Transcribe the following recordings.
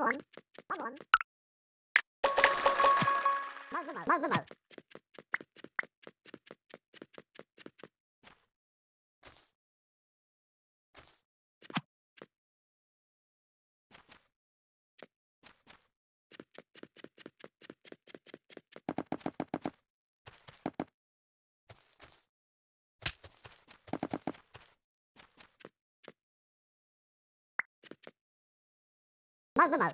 Magmamau. Magmamau. Mal, mal, mal.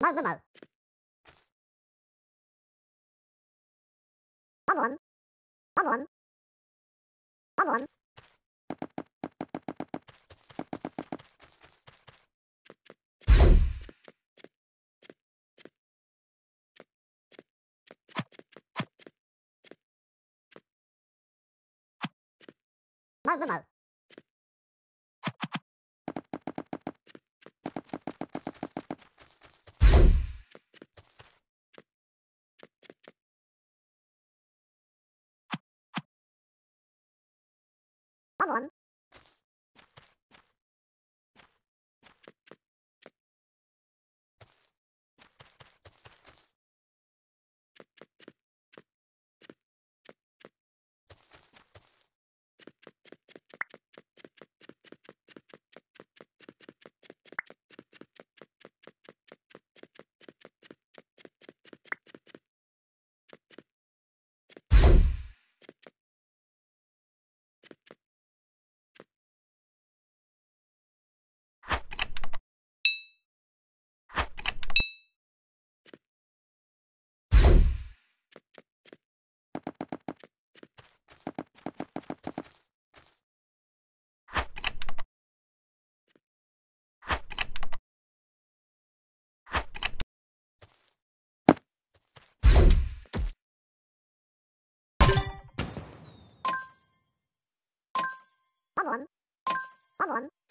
Mal, mal, mal. Come on. Come on. Come on. Mal, mal, mal. Come on. Come on. Come on.